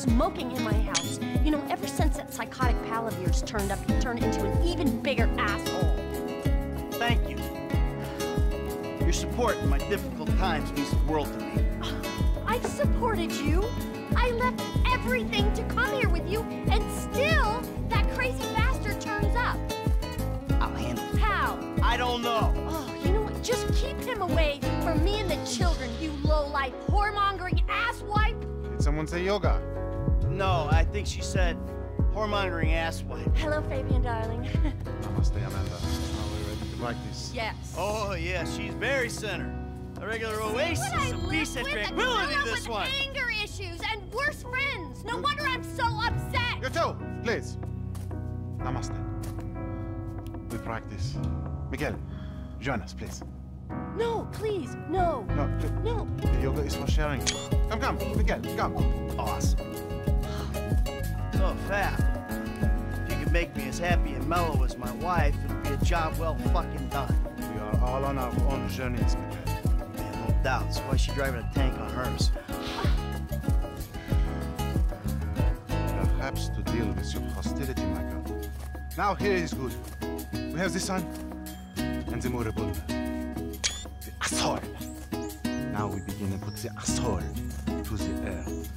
Smoking in my house. You know, ever since that psychotic pal of yours turned up, you turned into an even bigger asshole. Thank you. Your support in my difficult times means the world to me. I've supported you. I left everything to come here with you, and still, that crazy bastard turns up. I'll handle it. How? I don't know. Oh, you know what? Just keep him away from me and the children, you low-life, whoremongering asswipe. Did someone say yoga? No, I think she said whoremongering asswipe. Hello, Fabian, darling. Namaste, Amanda. Are we ready to practice? yes. Oh, yeah, she's very center. A regular oasis What I of live peace and with, a tranquility, gorilla this with one. anger issues and worse friends. No wonder I'm so upset. You too, please. Namaste. We practice. Miguel, join us, please. No, please, no, No, th- no. the yoga is for sharing. Come, come, Miguel, come. Oh, awesome. So, Fab, if you could make me as happy and mellow as my wife, it'd be a job well fucking done. We are all on our own journeys. Man, no doubts. Why is she driving a tank on hers? Perhaps to deal with your hostility, Michael. Now here is good. We have the sun and the moribund. The asshole. Now we begin to put the asshole to the earth.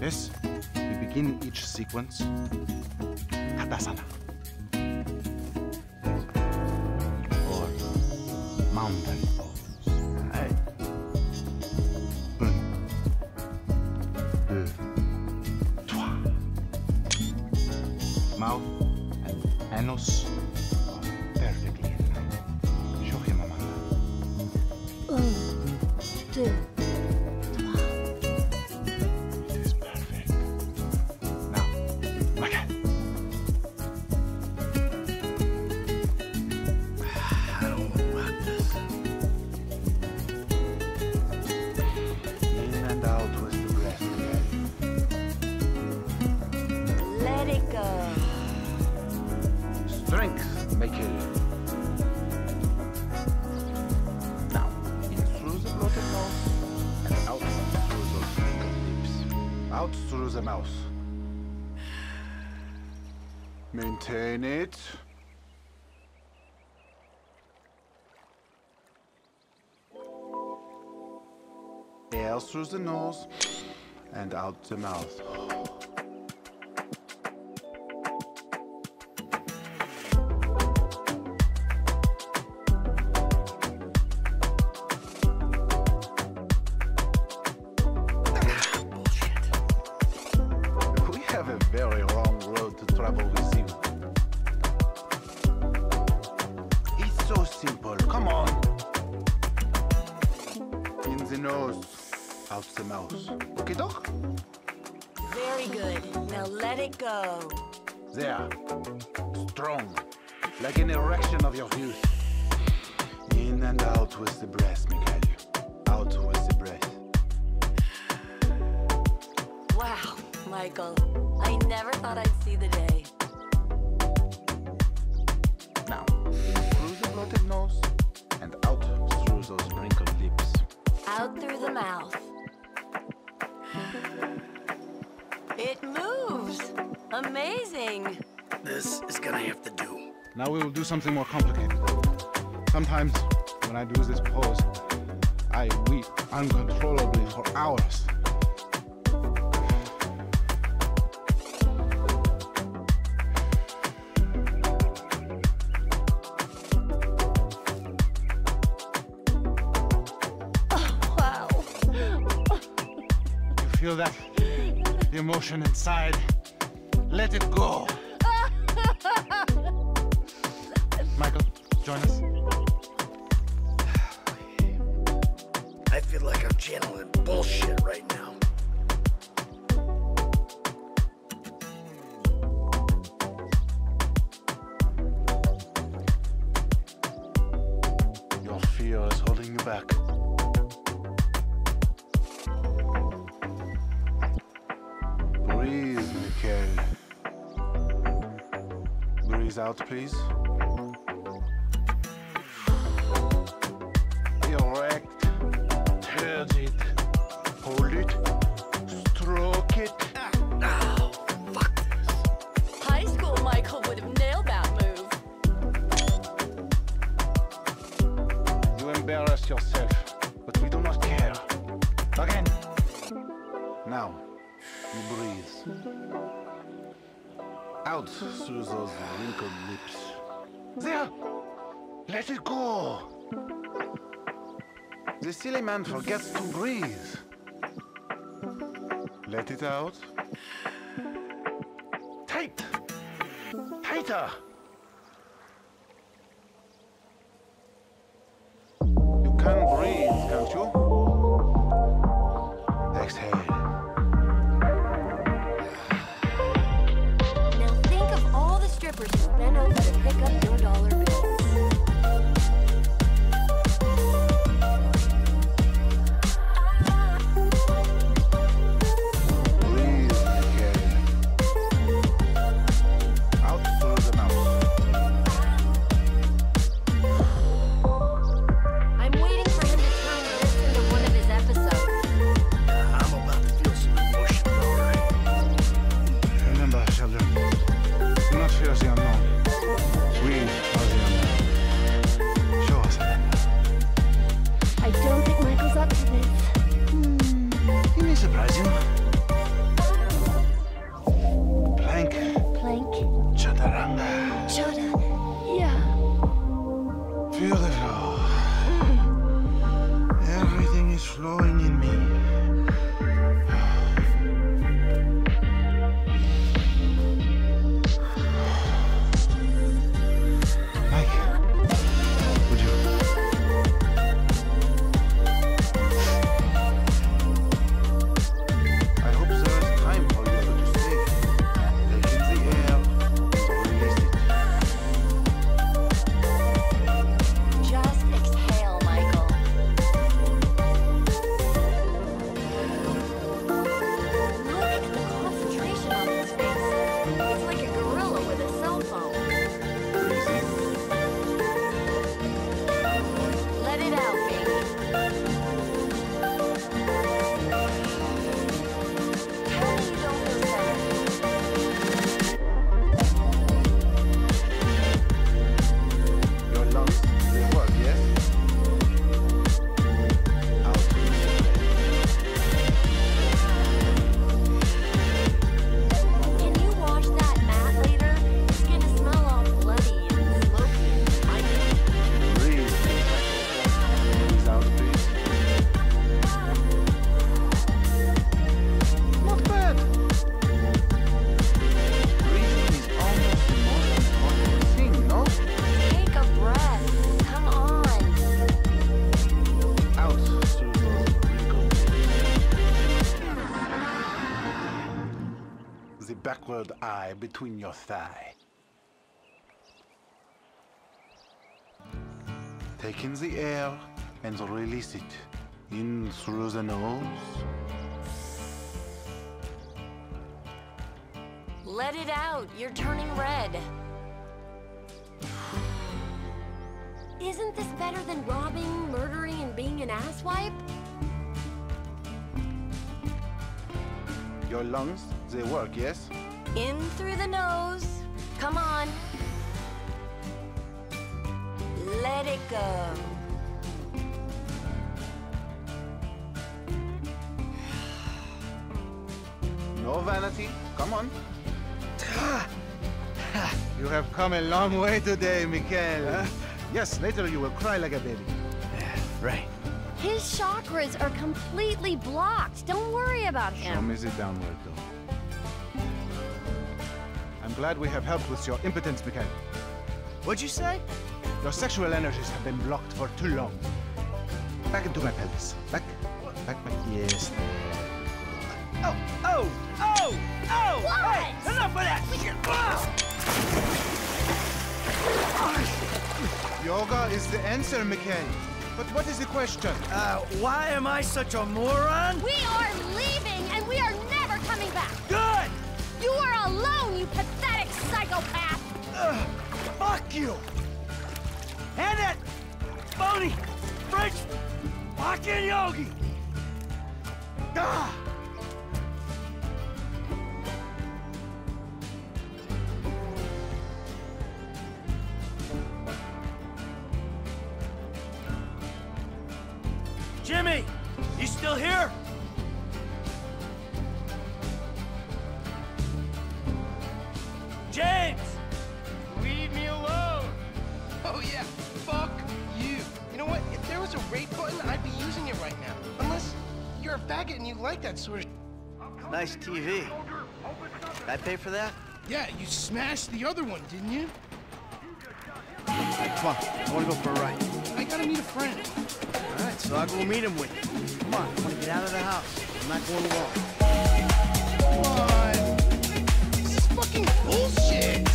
Yes, begin each sequence. Tadasana. Or mountain Strength, Michael. Now, in through the bloated nose and out through those wrinkled lips. Out through the mouth. Maintain it. Air through the nose and out the mouth. Road to travel with you. It's so simple. Come on. In the nose, out the mouth. Okay, doc? Very good. Now let it go. There. Strong. Like an erection of your youth. In and out with the breath, Mikhail. Out with the breath. Wow, Michael. I never thought I'd see the day. Amazing. This is gonna have to do. Now we will do something more complicated. Sometimes when I do this pose, I weep uncontrollably for hours. Oh, wow. You feel that? The emotion inside. I feel like I'm channeling bullshit right now. Your fear is holding you back. Breathe, Mikhail. Breathe out, please. embarrass yourself, but we do not care. Again. Now, you breathe. Out through those wrinkled lips. There! Let it go! The silly man forgets to breathe. Let it out. Tight! Tighter! 100% men over to pick up your dollar. Between your thigh. Take in the air and release it. In through the nose. Let it out. You're turning red. Isn't this better than robbing, murdering, and being an asswipe? Your lungs, they work, yes? In through the nose. Come on. Let it go. No vanity. Come on. You have come a long way today, Mikhail. Yes, later you will cry like a baby. Right. His chakras are completely blocked. Don't worry about Show him. me the downward dog. I'm glad we have helped with your impotence, Mikhail. What'd you say? Your sexual energies have been blocked for too long. Back into my pelvis. Back, back, back. Yes. Oh, oh, oh, oh! What? Hey, enough of that shit! Ah! Yoga is the answer, Mikhail. But what is the question? Uh, why am I such a moron? We are Fuck you! And that phony French fucking yogi! Ah! Jimmy, you still here? Nice TV. I pay for that? Yeah, you smashed the other one, didn't you? Come on, I want to go for a ride. I gotta meet a friend. All right, so I'll go meet him with you. Come on, I want to get out of the house. I'm not going alone. What? This is fucking. Bullshit.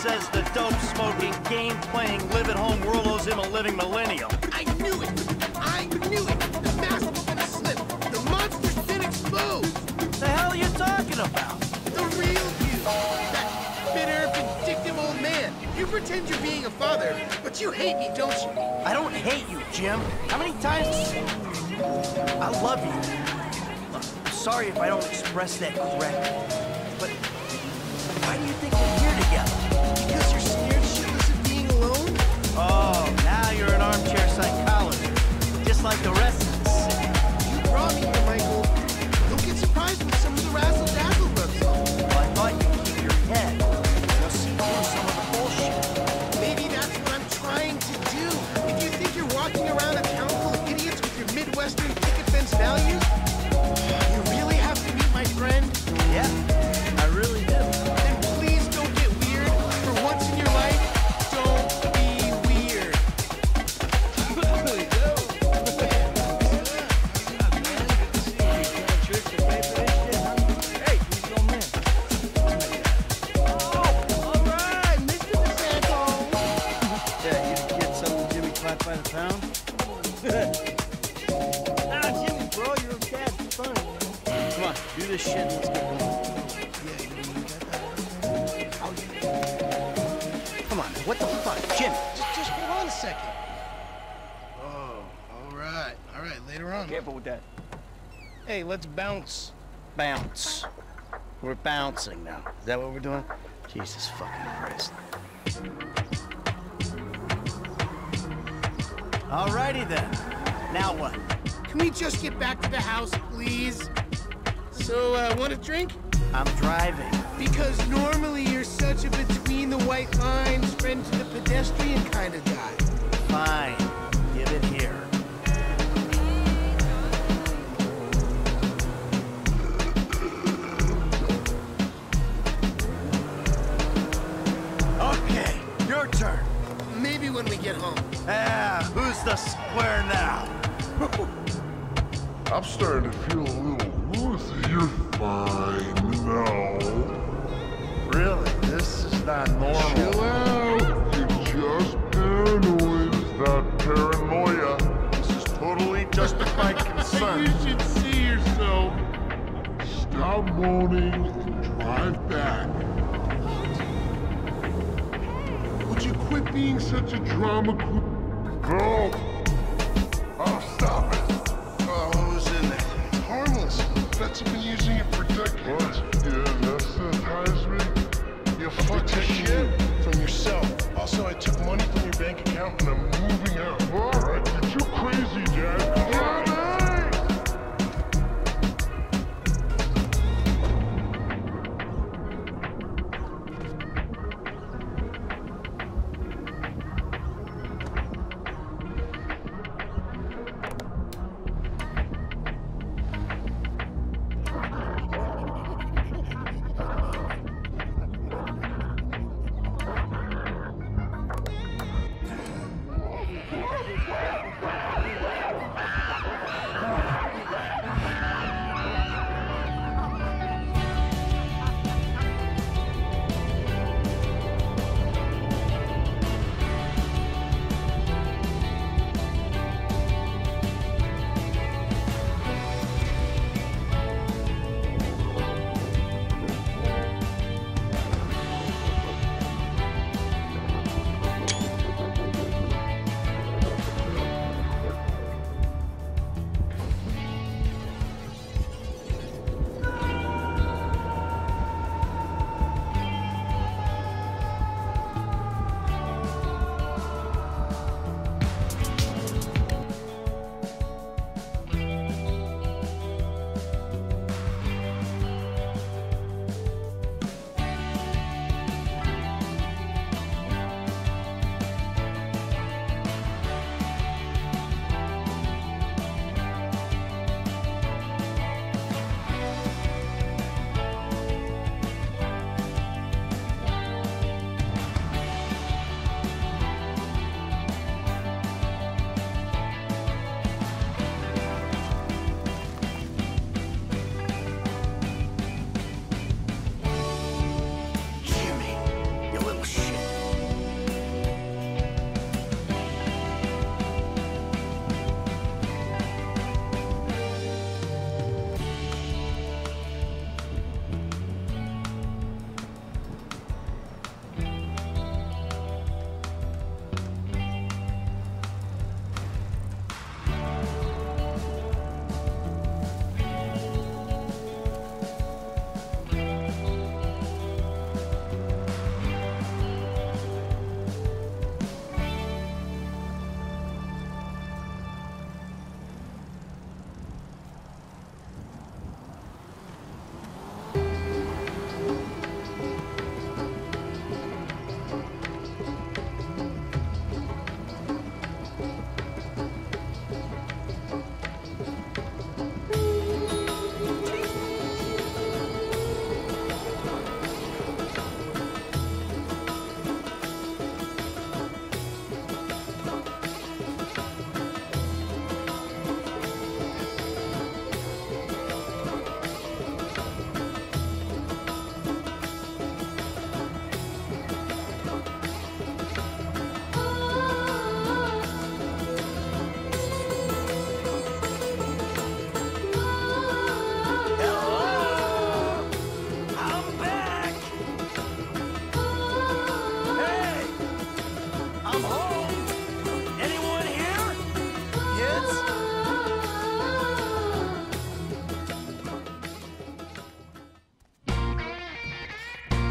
Says the dope smoking, game playing, live at home worldos him a living millennial. I knew it. I knew it. The mask was gonna slip. The monster's been exposed. The hell are you talking about? The real you. That bitter, vindictive old man. You pretend you're being a father, but you hate me, don't you? I don't hate you, Jim. How many times? I love you. Look, I'm sorry if I don't express that correctly, let's bounce. Bounce. We're bouncing now. Is that what we're doing? Jesus fucking Christ. Alrighty then. Now what? Can we just get back to the house, please? So, uh, want a drink? I'm driving. Because normally you're such a between the white lines, friend to the pedestrian kind of guy. Fine. We get home. Ah, who's the square now? I'm starting to feel a little woozy. You're fine now. Really? This is not normal. Chill out. You're just paranoid. Is that paranoia? This is totally justified concern. you should see yourself. Stop moaning being such a drama queen? No. Oh, stop it. Oh, what was in there? It's harmless. Have been using it for decades. Yeah, that's sanitize me. You fuck Took shit. shit from yourself. Also, I took money from your bank account And I'm moving out.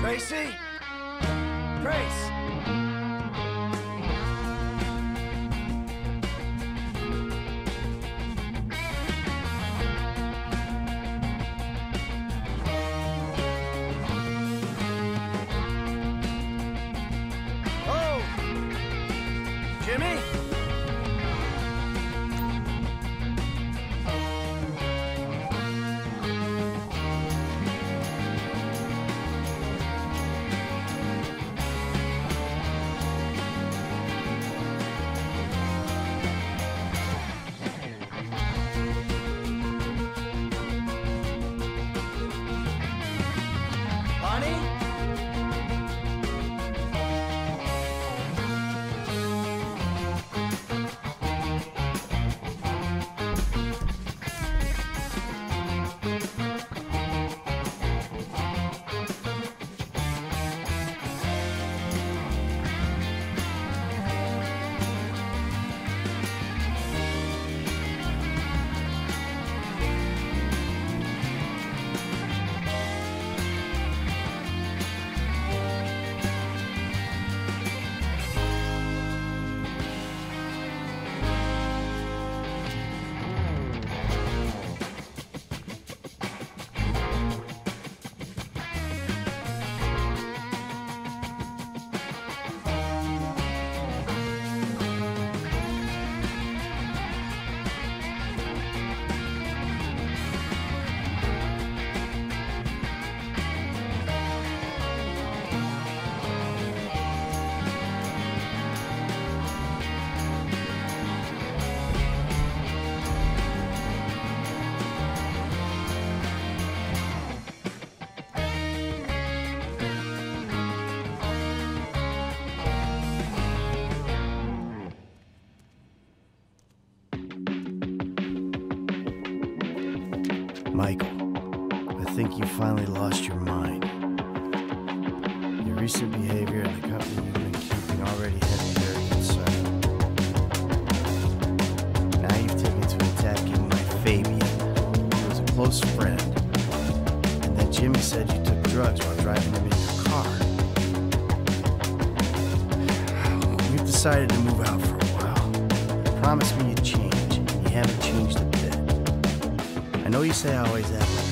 Gracie? Grace? Michael, I think you finally lost your mind. Your recent behavior and the company you've been keeping already had me very concerned. Now you've taken to attacking my Fabian, who was a close friend. And then Jimmy said you took drugs while driving him in your car. We've decided to move out for a while. You promised me you'd change, and you haven't changed. I know you say I always like